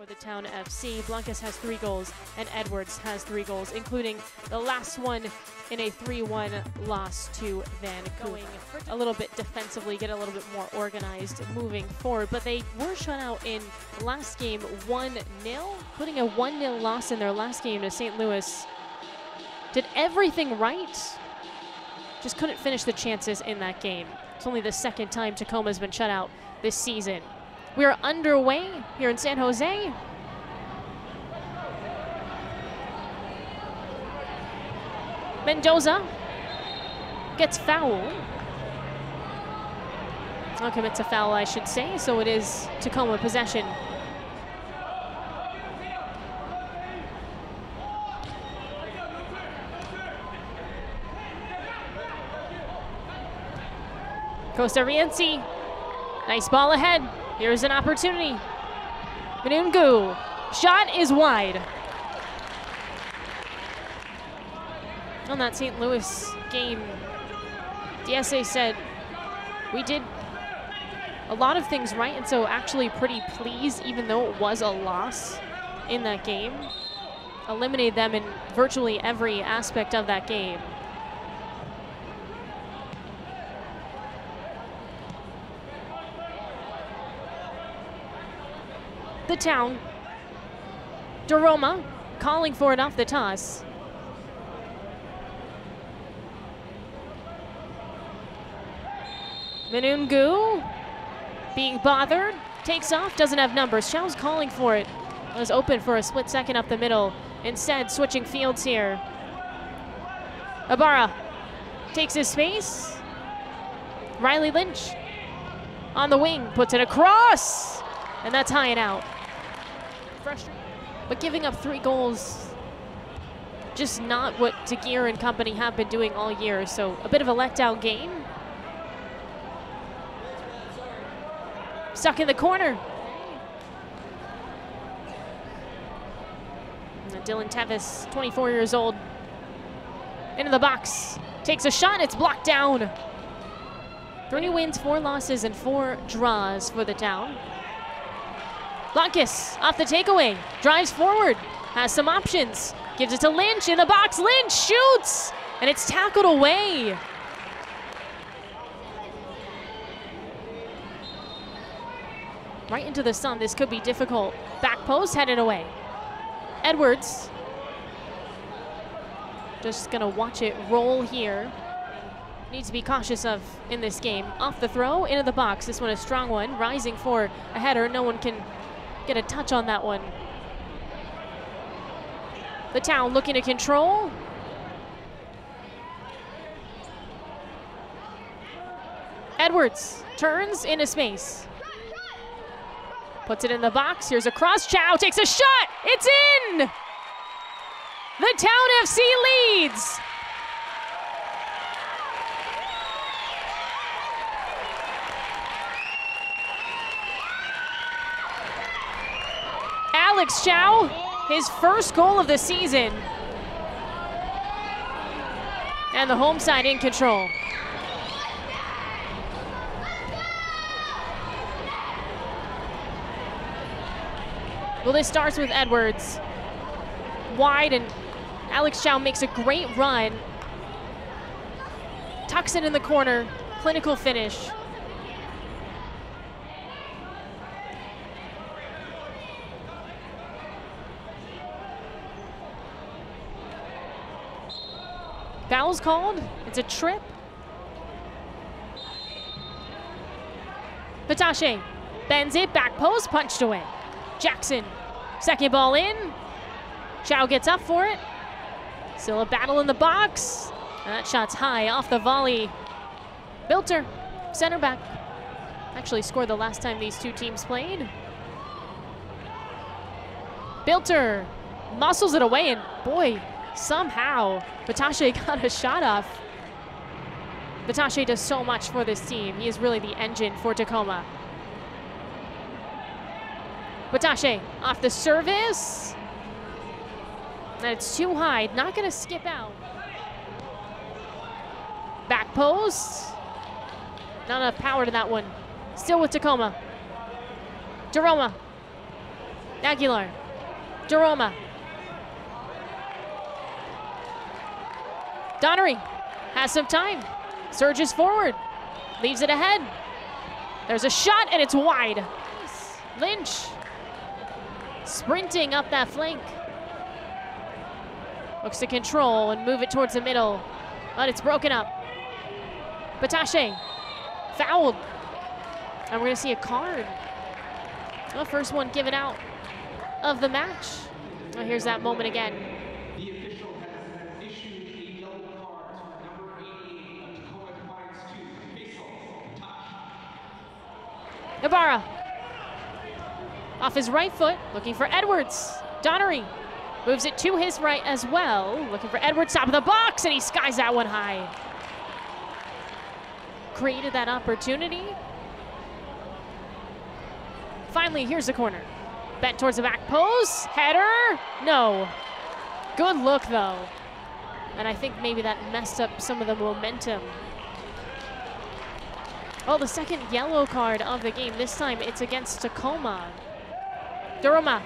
For the Town FC, Blancas has three goals and Edwards has three goals, including the last one in a 3-1 loss to Vancouver. Going a little bit defensively, get a little bit more organized moving forward, but they were shut out in last game 1-0, putting a 1-0 loss in their last game to St. Louis. Did everything right, just couldn't finish the chances in that game. It's only the second time Tacoma's been shut out this season. We are underway here in San Jose. Mendoza gets foul. Commits a foul, I should say, so it is Tacoma possession. Kossa-Rienzi, nice ball ahead. Here's an opportunity. Minoungou, shot is wide. On that St. Louis game, DSA said, we did a lot of things right, and so actually pretty pleased, even though it was a loss in that game. Eliminated them in virtually every aspect of that game. The town. Daroma calling for it off the toss. Minoungou being bothered, takes off, doesn't have numbers. Xiao's calling for it. Was open for a split second up the middle. Instead, switching fields here. Ibarra takes his space. Riley Lynch on the wing, puts it across, and that's high and out frustrating. But giving up three goals, just not what DeGear and company have been doing all year. So a bit of a letdown game. Stuck in the corner. Dylan Teves, 24 years old, into the box. Takes a shot, it's blocked down. Three wins, four losses, and four draws for the town. Blancas off the takeaway, drives forward, has some options, gives it to Lynch in the box. Lynch shoots, and it's tackled away. Right into the sun. This could be difficult. Back post headed away. Edwards. Just to watch it roll here. Needs to be cautious of in this game. Off the throw, into the box. This one a strong one. Rising for a header. No one can get a touch on that one. The town looking to control. Edwards turns into space. Puts it in the box. Here's a cross. Chow takes a shot. It's in! The Town FC leads. Alex Chow, his first goal of the season. And the home side in control. Well, this starts with Edwards. Wide, and Alex Chow makes a great run. Tucks it in the corner. Clinical finish. Called. It's a trip. Patache bends it, back post, punched away. Jackson, second ball in. Chow gets up for it. Still a battle in the box. That shot's high off the volley. Bilter, center back. Actually scored the last time these two teams played. Bilter muscles it away, and boy, somehow Batache got a shot off. Batache does so much for this team. He is really the engine for Tacoma. Batache off the service. And it's too high, not gonna skip out. Back post. Not enough power to that one. Still with Tacoma. Jeroma. Aguilar. Daroma. Donnery has some time. Surges forward. Leaves it ahead. There's a shot and it's wide. Lynch sprinting up that flank. Looks to control and move it towards the middle, but it's broken up. Batache fouled. And we're going to see a card. The first one given out of the match. Well, here's that moment again. Ibarra. Off his right foot, looking for Edwards. Donnery moves it to his right as well. Looking for Edwards, top of the box, and he skies that one high. Created that opportunity. Finally, here's the corner. Bent towards the back post. Header. No. Good look, though. And I think maybe that messed up some of the momentum. Oh, the second yellow card of the game. This time it's against Tacoma. Daroma.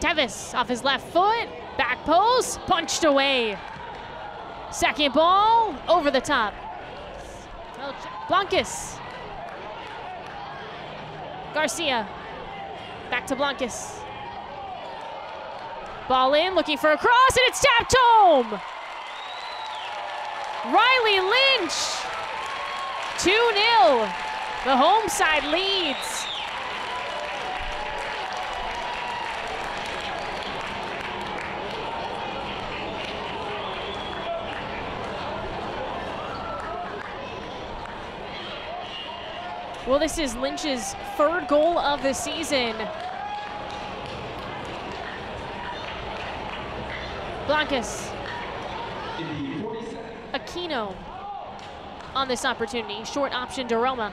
Teves off his left foot. Back post. Punched away. Second ball. Over the top. Blancas. Garcia. Back to Blancas. Ball in, looking for a cross, and it's tapped home. Riley Lynch. 2-0. The home side leads. Well, this is Lynch's third goal of the season. Blancas. Aquino on this opportunity. Short option to Roma.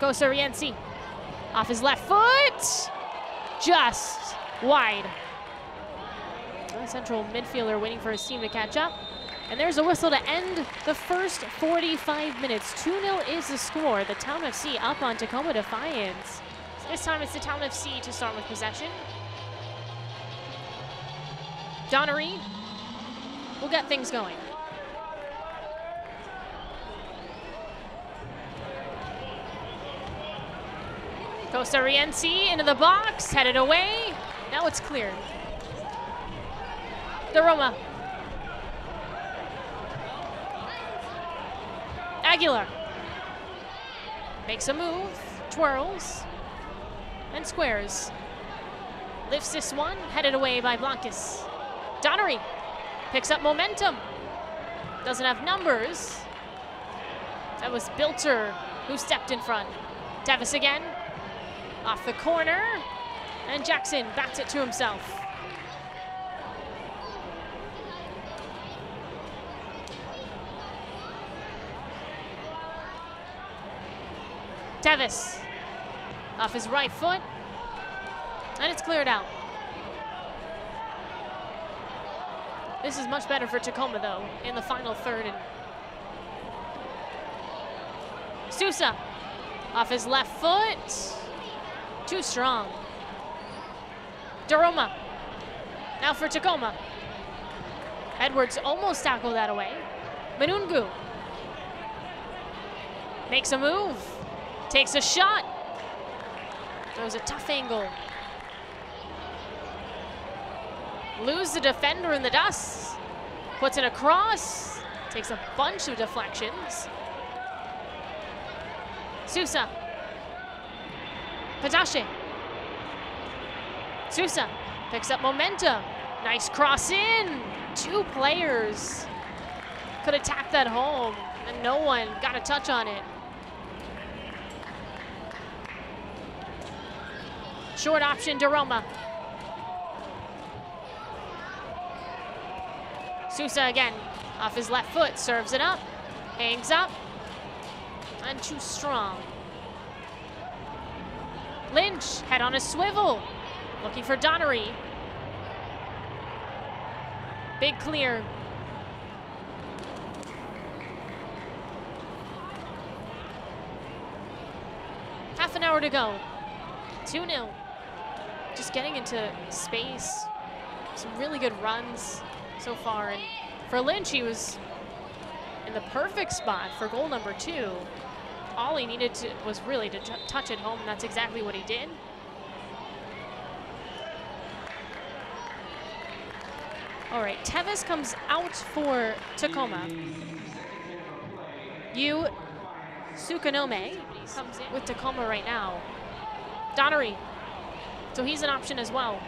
Kossa-Rienzi off his left foot. Just wide. Central midfielder waiting for his team to catch up. And there's a whistle to end the first 45 minutes. 2-0 is the score. The Town FC up on Tacoma Defiance. So this time it's the Town FC to start with possession. Donnery will get things going. Kossa-Rienzi into the box, headed away. Now it's cleared. The Roma. Aguilar. Makes a move, twirls, and squares. Lifts this one, headed away by Blancas. Donnery picks up momentum. Doesn't have numbers. That was Bilter who stepped in front. Teves again, off the corner, and Jackson bats it to himself. Teves off his right foot, and it's cleared out. This is much better for Tacoma, though, in the final third. And Sousa off his left foot. Too strong. Daroma. Now for Tacoma. Edwards almost tackled that away. Minoungou makes a move. Takes a shot. Throws a tough angle. Lose the defender in the dust. Puts it across. Takes a bunch of deflections. Sousa. Patache. Sousa picks up momentum. Nice cross in. Two players could tapped that home, and no one got a touch on it. Short option to Roma. Sousa again, off his left foot, serves it up, hangs up, and too strong. Lynch, head on a swivel, looking for Donnery. Big clear. half an hour to go. 2 0. Just getting into space. Some really good runs so far. And for Lynch, he was in the perfect spot for goal number two. All he needed to was really to touch it home, and that's exactly what he did. All right, Teves comes out for Tacoma. Yu Tsukanome comes in with Tacoma right now. Donnery. So he's an option as well.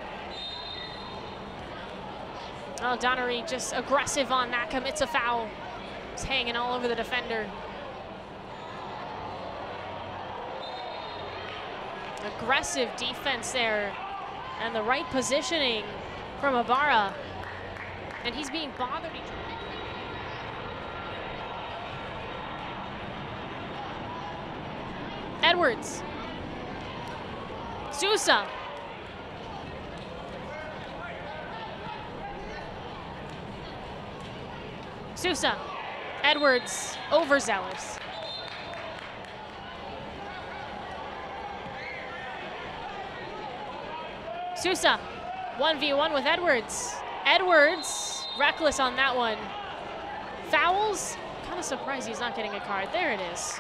Oh, Donnery just aggressive on that, commits a foul. He's hanging all over the defender. Aggressive defense there. And the right positioning from Ibarra. And he's being bothered. Edwards. Sousa. Sousa. Edwards. Overzealous. Sousa. 1v1 with Edwards. Edwards, reckless on that one. Fouls? Kind of surprised he's not getting a card. There it is.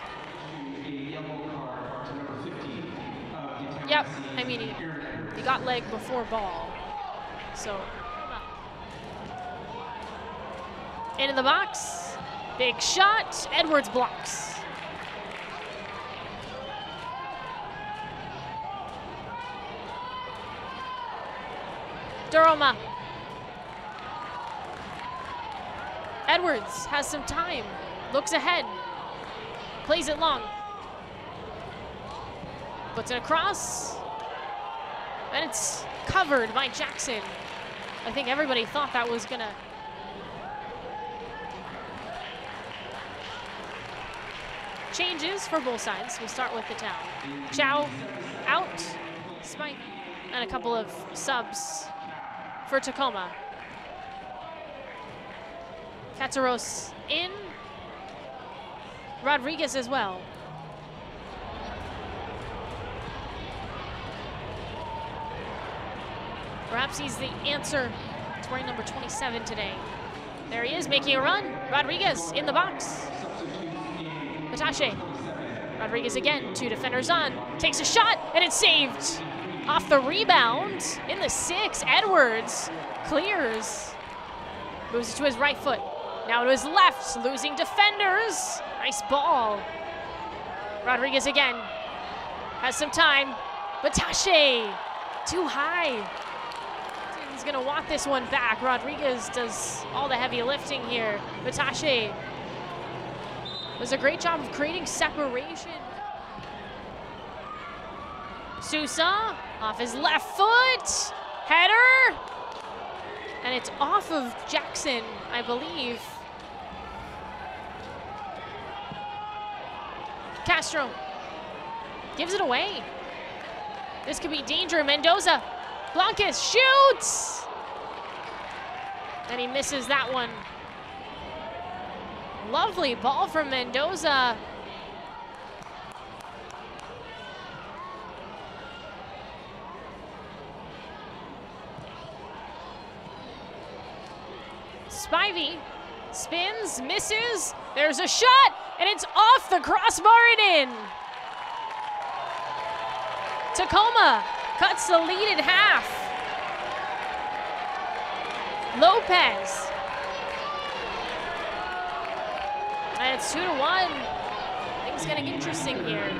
Yep, I mean, he, he got leg before ball. So, into the box. Big shot. Edwards blocks. Duroma. Edwards has some time. Looks ahead. Plays it long. Puts it across. And it's covered by Jackson. I think everybody thought that was going to changes for both sides. We'll start with the town. Chow out, Spike, and a couple of subs for Tacoma. Katsaros in, Rodriguez as well. Perhaps he's the answer. He's wearing number 27 today. There he is, making a run. Rodriguez in the box. Patache. Rodriguez again, two defenders on. Takes a shot, and it's saved. Off the rebound, in the six, Edwards clears. Moves it to his right foot. Now to his left, losing defenders. Nice ball. Rodriguez again. Has some time. Batache, too high. He's gonna want this one back. Rodriguez does all the heavy lifting here. Batache does a great job of creating separation. Sousa off his left foot. Header. And it's off of Jackson, I believe. Castro gives it away. This could be danger. Mendoza. Blancas shoots. And he misses that one. Lovely ball from Mendoza. Spivey spins, misses. There's a shot, and it's off the crossbar and in. Tacoma cuts the lead in half. Lopez And it's two to one. Things getting interesting here.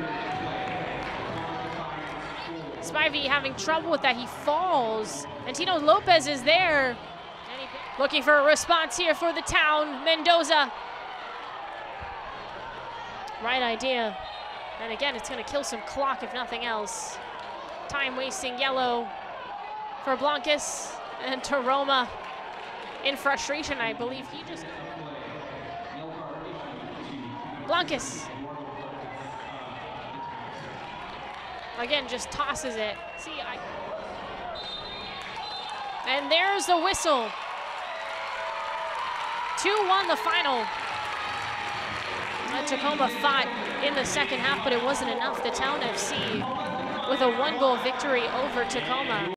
Spivey having trouble with that. He falls. And Tino Lopez is there. Looking for a response here for the town. Mendoza. Right idea. And again, it's going to kill some clock if nothing else. Time wasting yellow for Blancas and Taroma. In frustration, I believe he just Blancas. Again, just tosses it. See, I... And there's the whistle. 2-1 the final. A Tacoma fought in the second half, but it wasn't enough. The Town FC with a one-goal victory over Tacoma.